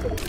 Thank you.